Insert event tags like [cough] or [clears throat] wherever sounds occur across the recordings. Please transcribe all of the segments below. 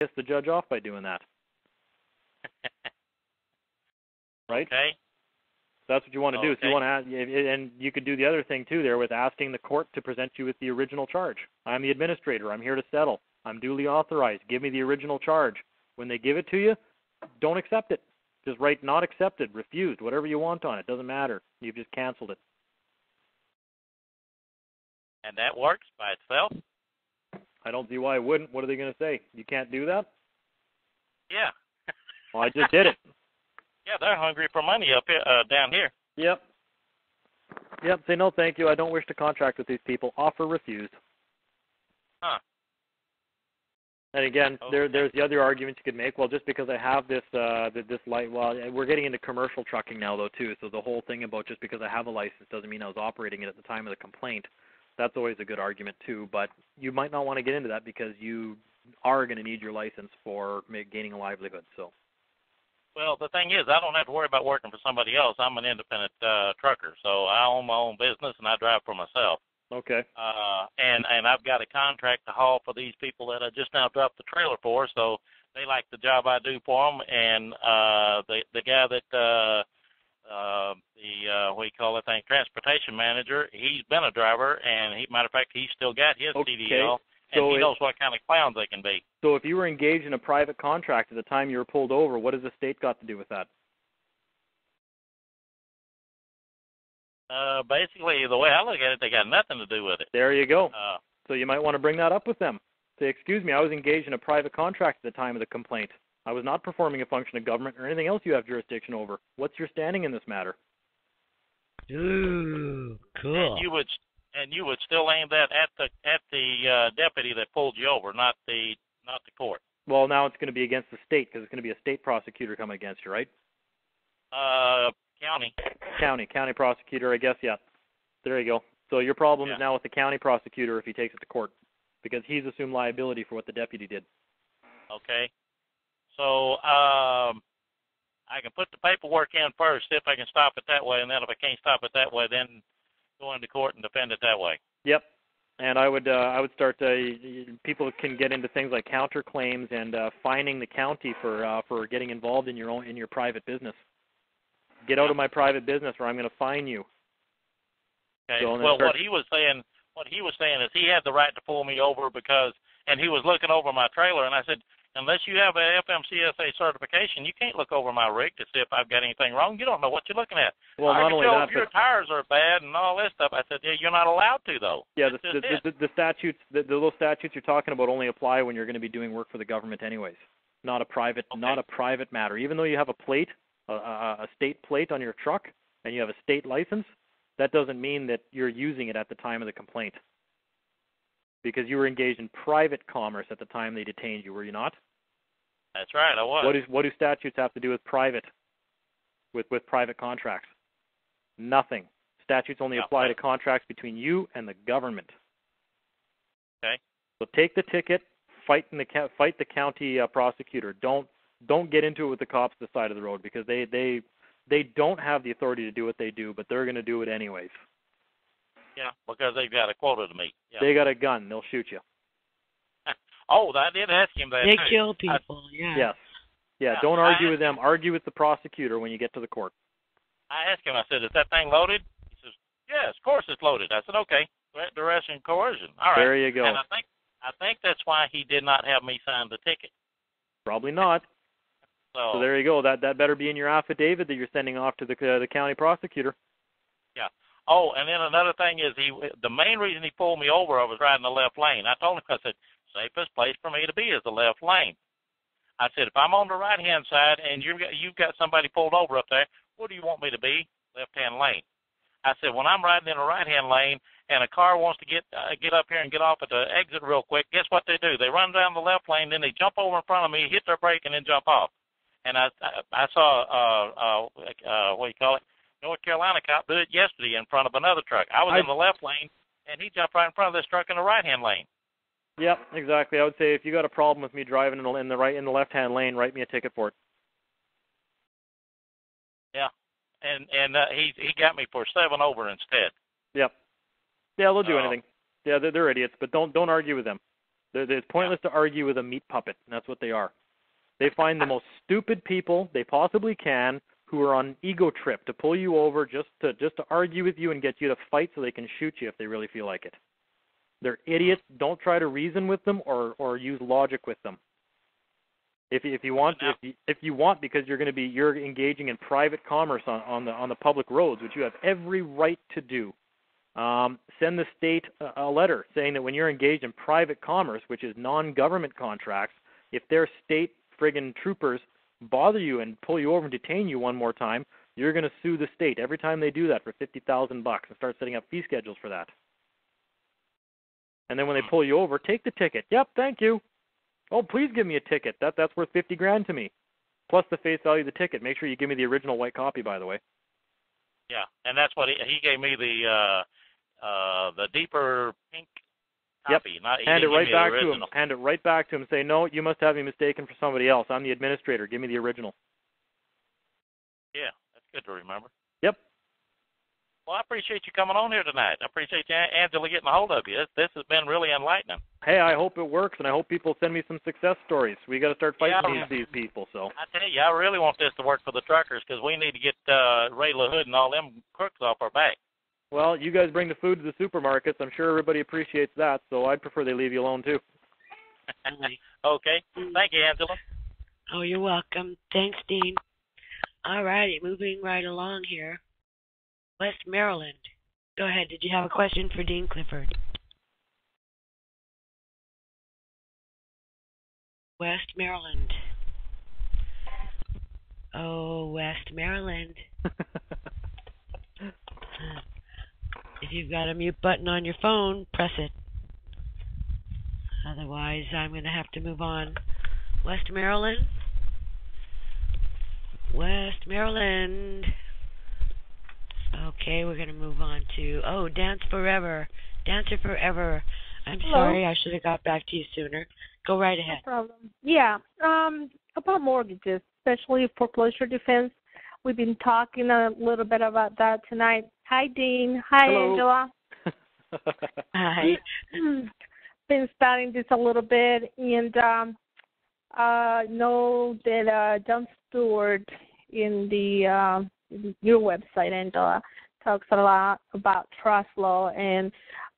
piss the judge off by doing that. [laughs] right? Okay. That's what you want to do. So Okay. you want to, add, and you could do the other thing too there with asking the court to present you with the original charge. I'm the administrator. I'm here to settle. I'm duly authorized. Give me the original charge. When they give it to you, don't accept it. Just write not accepted, refused, whatever you want on it. Doesn't matter. You've just canceled it. And that works by itself. I don't see why I wouldn't. What are they going to say? You can't do that? Yeah. [laughs] Well, I just did it. Yeah, they're hungry for money up here, uh, down here. Yep. Yep. Say no, thank you. I don't wish to contract with these people. Offer refused. Huh. And again, there there's the other argument you could make. Well, just because I have this uh this light, well, we're getting into commercial trucking now though too. So the whole thing about just because I have a license doesn't mean I was operating it at the time of the complaint. That's always a good argument too. But you might not want to get into that because you are going to need your license for gaining a livelihood. So Well, the thing is, I don't have to worry about working for somebody else. I'm an independent uh, trucker, so I own my own business and I drive for myself. okay, Uh, and and I've got a contract to haul for these people that I just now dropped the trailer for, so they like the job I do for them. And uh, the the guy that uh, uh, the uh, what do you call that thing, transportation manager, he's been a driver, and he matter of fact, he's still got his Okay. CDL, and So he it- knows what kind of clowns they can be. So if you were engaged in a private contract at the time you were pulled over, what has the state got to do with that? Uh, basically, the way I look at it, they got nothing to do with it. There you go. Uh, So you might want to bring that up with them. Say, excuse me, I was engaged in a private contract at the time of the complaint. I was not performing a function of government or anything else you have jurisdiction over. What's your standing in this matter? Ooh, cool. And you would and you would still aim that at the at the uh, deputy that pulled you over, not the not the court. Well, now it's going to be against the state because it's going to be a state prosecutor coming against you, right? Uh, county. County, county prosecutor, I guess. Yeah. There you go. So your problem Yeah. is now with the county prosecutor if he takes it to court because he's assumed liability for what the deputy did. Okay. So um, I can put the paperwork in first, see if I can stop it that way, and then if I can't stop it that way, then go into court and defend it that way. Yep. And I would uh, I would start uh, y- y- people can get into things like counterclaims and uh, fining the county for uh, for getting involved in your own in your private business. Get out of my private business, or I'm going to fine you. Okay. So, well, start- what he was saying, what he was saying is he had the right to pull me over because, and he was looking over my trailer, and I said, unless you have a FMCSA certification, you can't look over my rig to see if I've got anything wrong. You don't know what you're looking at. Well, I not only that, if your tires are bad and all this stuff. I said, yeah, you're not allowed to though. yeah, the, the, the, the, statutes, the, the little statutes you're talking about only apply when you're going to be doing work for the government, anyways. Not a private, Okay. not a private matter. Even though you have a plate, a, a state plate on your truck, and you have a state license, that doesn't mean that you're using it at the time of the complaint. Because you were engaged in private commerce at the time they detained you, were you not? That's right, I was. What, is, what do statutes have to do with private, with, with private contracts? Nothing. Statutes only apply to contracts between you and the government. Okay. So take the ticket, fight in the fight the county uh, prosecutor. Don't don't get into it with the cops the side of the road because they they they don't have the authority to do what they do, but they're going to do it anyways. yeah, because they've got a quota to meet. Yeah. They got a gun, they'll shoot you. Oh, I did ask him that. They too. kill people, yeah. Yes. Yeah, Yeah, don't argue asked with them. Argue with the prosecutor when you get to the court. I asked him. I said, "Is that thing loaded?" He says, "Yes, of course it's loaded." I said, "Okay, threat, duress, and coercion." All right. There you go. And I think I think that's why he did not have me sign the ticket. Probably not. [laughs] So, So there you go. That that better be in your affidavit that you're sending off to the uh, the county prosecutor. Yeah. Oh, and then another thing is he. The main reason he pulled me over, I was riding the left lane. I told him, I said, "Safest place for me to be is the left lane." I said, "If I'm on the right hand side and you've got you've got somebody pulled over up there, what do you want me to be? Left hand lane." I said, "When I'm riding in the right hand lane and a car wants to get uh, get up here and get off at the exit real quick, guess what they do? They run down the left lane, then they jump over in front of me, hit their brake, and then jump off." And I I, I saw uh uh uh what do you call it? North Carolina cop do it yesterday in front of another truck. I was I- in the left lane, and he jumped right in front of this truck in the right hand lane. Yep, exactly. I would say if you got a problem with me driving in the, in the right in the left hand lane, write me a ticket for it. Yeah, and and uh, he he got me for seven over instead. Yep. Yeah, they'll do Oh. anything. Yeah, they're, they're idiots, but don't don't argue with them. They're, they're, it's pointless to argue with a meat puppet. And that's what they are. They find the [laughs] most stupid people they possibly can who are on ego trip to pull you over just to just to argue with you and get you to fight so they can shoot you if they really feel like it. They're idiots. Don't try to reason with them or or use logic with them. If if you want if you, if you want because you're going to be you're engaging in private commerce on on the on the public roads, which you have every right to do. Um, send the state a, a letter saying that when you're engaged in private commerce, which is non-government contracts, if their state friggin' troopers bother you and pull you over and detain you one more time, you're going to sue the state every time they do that for fifty thousand bucks and start setting up fee schedules for that. And then when they pull you over, take the ticket. Yep, thank you. Oh, please give me a ticket. That that's worth fifty grand to me, plus the face value of the ticket. Make sure you give me the original white copy, by the way. Yeah, and that's what he, he gave me the uh uh the deeper pink copy. Yep. Not, Hand it right back to him. Hand it right back to him. Say, no, you must have me mistaken for somebody else. I'm the administrator. Give me the original. Yeah, that's good to remember. Yep. Well, I appreciate you coming on here tonight. I appreciate you, Angela getting a hold of you. This, this has been really enlightening. Hey, I hope it works, and I hope people send me some success stories. We got to start fighting Yeah. these these people. So. I tell you, I really want this to work for the truckers because we need to get uh, Ray LaHood and all them crooks off our back. Well, you guys bring the food to the supermarkets. I'm sure everybody appreciates that. So I'd prefer they leave you alone too. [laughs] okay. Thank you, Angela. Oh, you're welcome. Thanks, Dean. All righty, moving right along here. West Maryland. Go ahead. Did you have a question for Dean Clifford? West Maryland. Oh, West Maryland. [laughs] If you've got a mute button on your phone, press it. Otherwise, I'm going to have to move on. West Maryland. West Maryland. Okay, we're going to move on to oh, Dance Forever. Dancer Forever. I'm Hello. sorry, I should have got back to you sooner. Go right ahead. No ahead. problem. Yeah. Um, about mortgages, especially foreclosure defense. We've been talking a little bit about that tonight. Hi, Dean. Hi, Hello. Angela. [laughs] Hi. [clears throat] been studying this a little bit, and um, uh, know that uh, John Stewart in the uh, your website, Angela, talks a lot about trust law, and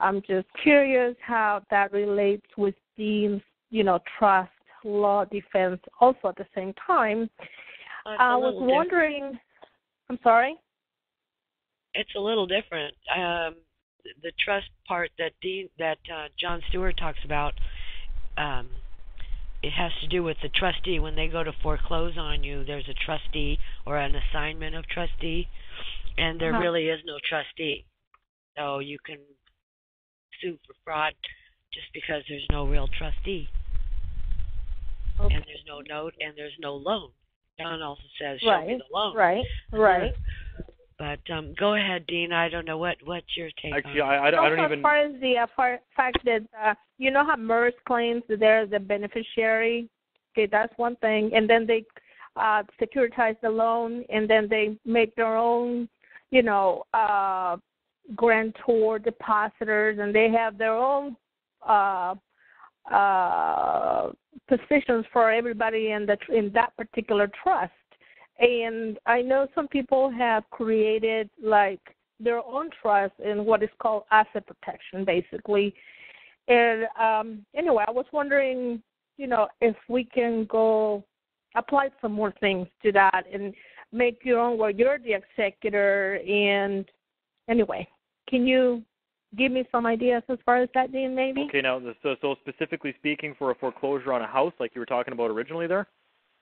I'm just curious how that relates with Dean's, you know, trust law defense. Also, at the same time, Well, it's a I was little different. wondering. I'm sorry. it's a little different. Um, the trust part that Dean, that uh, John Stewart talks about, um, it has to do with the trustee. When they go to foreclose on you, there's a trustee or an assignment of trustee, and there Uh-huh. really is no trustee. So you can sue for fraud just because there's no real trustee, Okay. and there's no note, and there's no loan. John also says, "Show me Right, the loan." Right. Right. But um, go ahead, Dean. I don't know what what's your take Actually, on. I, I, don't- I don't also, even. as far as the uh, far, fact that uh, you know how MERS claims that they're the beneficiary. Okay, that's one thing, and then they uh, securitize the loan, and then they make their own, you know, uh, grantor depositors, and they have their own uh, uh, positions for everybody in the in that particular trust. And I know some people have created like their own trust in what is called asset protection, basically. And um, anyway, I was wondering, you know, if we can go apply some more things to that and make your own where you're the executor. And anyway, can you give me some ideas as far as that, Dean? Maybe. Okay, now so so specifically speaking for a foreclosure on a house, like you were talking about originally there.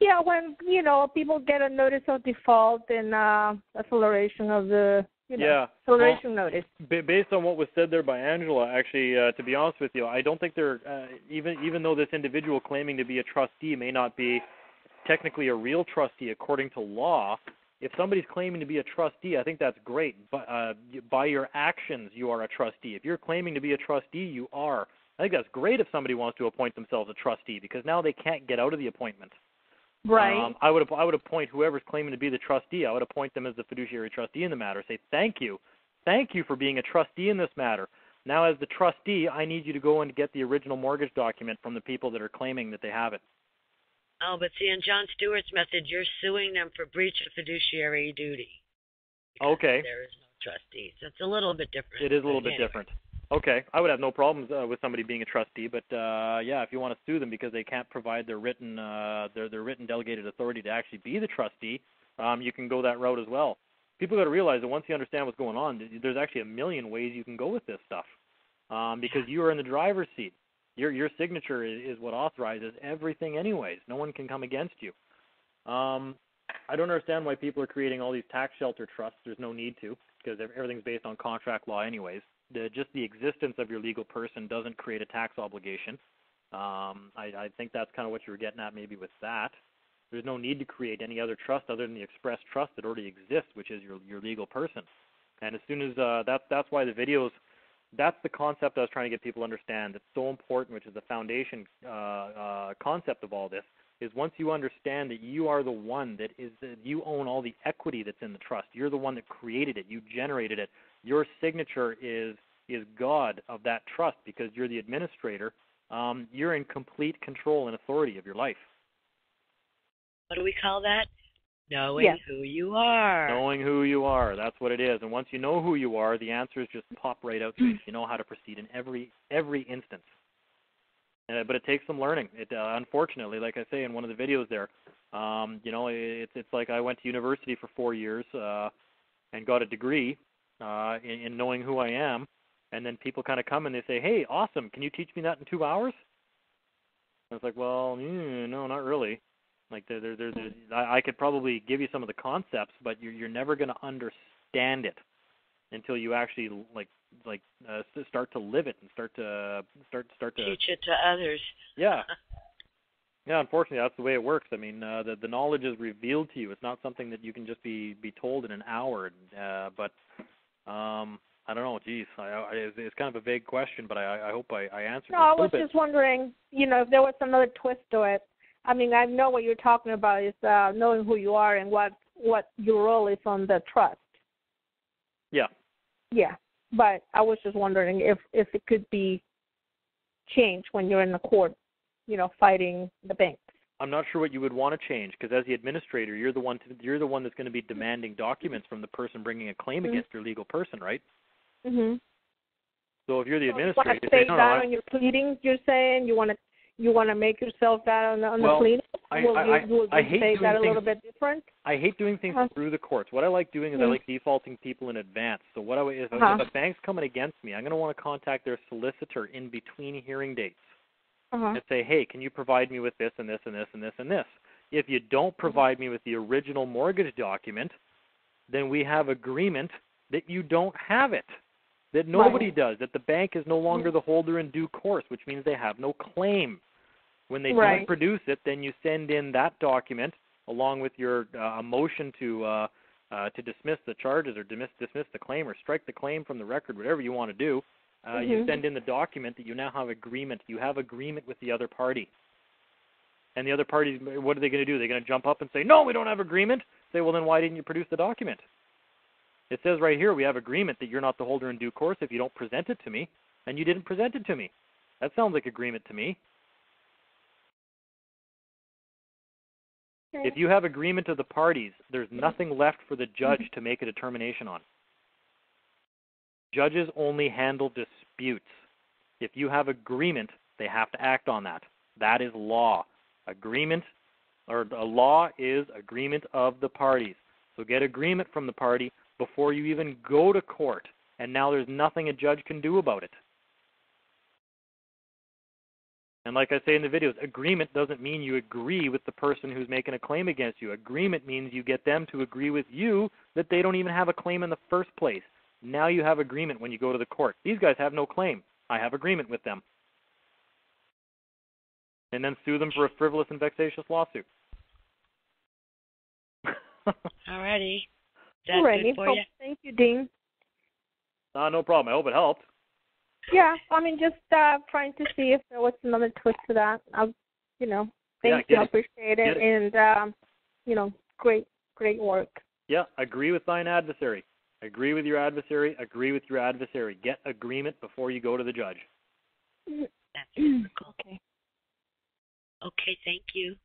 Yeah, when you know people get a notice of default and uh, acceleration of the you know Yeah. acceleration notice. Ba- based on what was said there by Angela, actually, uh, to be honest with you, I don't think they're uh, even even though this individual claiming to be a trustee may not be technically a real trustee according to law. If somebody's claiming to be a trustee, I think that's great. But uh, y- by your actions, you are a trustee. If you're claiming to be a trustee, you are. I think that's great if somebody wants to appoint themselves a trustee because now they can't get out of the appointment. Right. Um, I would I would appoint whoever's claiming to be the trustee. I would appoint them as the fiduciary trustee in the matter. Say thank you, thank you for being a trustee in this matter. Now, as the trustee, I need you to go and get the original mortgage document from the people that are claiming that they have it. Oh, but see, in John Stewart's method, you're suing them for breach of fiduciary duty. Okay. There is no trustee, so it's a little bit different. It is a little bit anyway. different. Okay, I would have no problems uh, with somebody being a trustee, but uh, yeah, if you want to sue them because they can't provide their written uh, their their written delegated authority to actually be the trustee, um, you can go that route as well. People got to realize that once you understand what's going on, there's actually a million ways you can go with this stuff, um, because you are in the driver's seat. Your your signature is, is what authorizes everything, anyways. No one can come against you. Um, I don't understand why people are creating all these tax shelter trusts. There's no need to because everything's based on contract law, anyways. The, just the existence of your legal person doesn't create a tax obligation. Um, I, I think that's kind of what you were getting at, maybe with that. There's no need to create any other trust other than the express trust that already exists, which is your your legal person. And as soon as uh, that's that's why the videos, that's the concept I was trying to get people to understand. That's so important, which is the foundation uh, uh, concept of all this. Is once you understand that you are the one that is that you own all the equity that's in the trust. You're the one that created it. You generated it. Your signature is is God of that trust because you're the administrator. Um, you're in complete control and authority of your life. What do we call that? Knowing Yes. who you are. Knowing who you are, that's what it is. And once you know who you are, the answers just pop right out to you. You know how to proceed in every every instance. Uh, but it takes some learning. It uh, unfortunately, like I say in one of the videos there, um, you know, it's it's like I went to university for four years uh, and got a degree uh, in, in knowing who I am, and then people kind of come and they say, "Hey, awesome! Can you teach me that in two hours?" I was like, "Well, mm, no, not really." Like there, there, there, there's, I, I could probably give you some of the concepts, but you're you're never going to understand it until you actually like like uh, start to live it and start to start start to Teach it to others. yeah. [laughs] Yeah unfortunately that's the way it works. I mean uh, the the knowledge is revealed to you. It's not something that you can just be be told in an hour. Uh, but um i don't know. Geez I, I it's, it's kind of a vague question but i i hope i i answered No, it I a was bit. just wondering, you know, if there was another twist to it. I mean, I know what you're talking about is uh, knowing who you are and what what your role is on the trust. yeah Yeah, but I was just wondering if if it could be changed when you're in the court, you know, fighting the banks. I'm not sure what you would want to change because as the administrator, you're the one to, you're the one that's going to be demanding documents from the person bringing a claim Mhm. against your legal person, right? Mhm. So if you're the So you administrator, want to say, no, that no, I- on your pleadings? You're saying you want to you want to make yourself that on the on Well, the pleadings? I- will I- you, will I you hate say doing that a little things- bit different? I hate doing things Uh-huh. through the courts. What I like doing is I Mhm. like defaulting people in advance. So what I if, Uh-huh. if a bank's coming against me, I'm going to want to contact their solicitor in between hearing dates Uh-huh. and say, hey, can you provide me with this and this and this and this and this? If you don't provide me with the original mortgage document, then we have agreement that you don't have it. That nobody Right. does. That the bank is no longer the holder in due course, which means they have no claim. When they Right. don't produce it, then you send in that document along with your uh, a motion to uh, uh, to dismiss the charges or dismiss dismiss the claim or strike the claim from the record, whatever you want to do. Uh, You Mhm. send in the document that you now have agreement. You have agreement with the other party. And the other party, what are they going to do? They're going to jump up and say, "No, we don't have agreement." Say, "Well, then why didn't you produce the document?" It says right here we have agreement that you're not the holder in due course if you don't present it to me, and you didn't present it to me. That sounds like agreement to me. If you have agreement of the parties, there's nothing left for the judge to make a determination on. Judges only handle disputes. If you have agreement, they have to act on that. That is law. Agreement or a law is agreement of the parties. So get agreement from the party before you even go to court. And now there's nothing a judge can do about it. And like I say in the videos, agreement doesn't mean you agree with the person who's making a claim against you. Agreement means you get them to agree with you that they don't even have a claim in the first place. Now you have agreement when you go to the court. These guys have no claim. I have agreement with them. And then sue them for a frivolous and vexatious lawsuit. [laughs] Alrighty. That's Alrighty. good for Well, you. Thank you, Dean. uh, no problem. I hope it helped. Yeah, I mean, just uh trying to see if there was another twist to that. I'll, you know, thank get you. I it. appreciate it. it. And, um, you know, great, great work. Yeah, agree with thine adversary. Agree with your adversary. Agree with your adversary. Get agreement before you go to the judge. That's critical. Okay. Okay, thank you.